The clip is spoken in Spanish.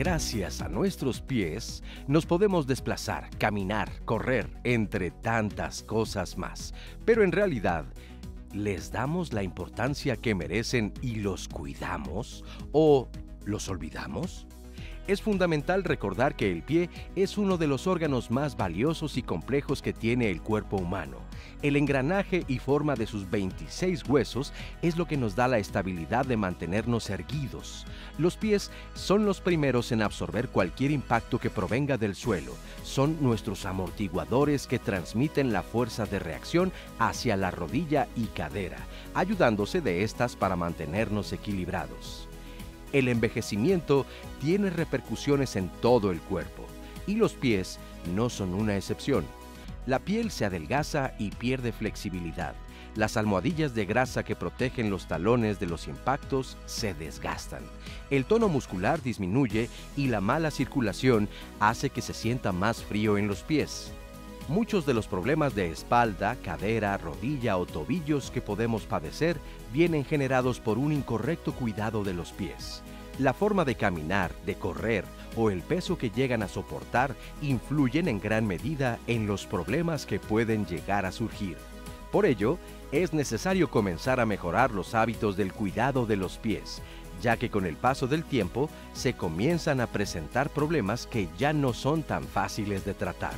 gracias a nuestros pies, nos podemos desplazar, caminar, correr, entre tantas cosas más. Pero en realidad, ¿les damos la importancia que merecen y los cuidamos? ¿O los olvidamos? Es fundamental recordar que el pie es uno de los órganos más valiosos y complejos que tiene el cuerpo humano. El engranaje y forma de sus 26 huesos es lo que nos da la estabilidad de mantenernos erguidos. Los pies son los primeros en absorber cualquier impacto que provenga del suelo. Son nuestros amortiguadores que transmiten la fuerza de reacción hacia la rodilla y cadera, ayudándose de estas para mantenernos equilibrados. El envejecimiento tiene repercusiones en todo el cuerpo y los pies no son una excepción. La piel se adelgaza y pierde flexibilidad. Las almohadillas de grasa que protegen los talones de los impactos se desgastan. El tono muscular disminuye y la mala circulación hace que se sienta más frío en los pies. Muchos de los problemas de espalda, cadera, rodilla o tobillos que podemos padecer vienen generados por un incorrecto cuidado de los pies. La forma de caminar, de correr o el peso que llegan a soportar influyen en gran medida en los problemas que pueden llegar a surgir. Por ello, es necesario comenzar a mejorar los hábitos del cuidado de los pies, ya que con el paso del tiempo se comienzan a presentar problemas que ya no son tan fáciles de tratar.